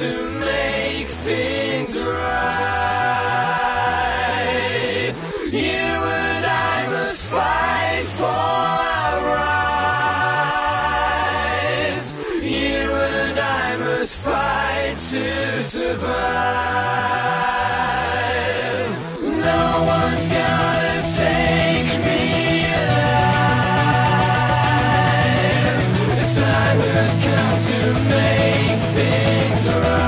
to make things right. You and I must fight for our rights. You and I must fight to survive. No one's gonna take me alive. Time has come to make things right.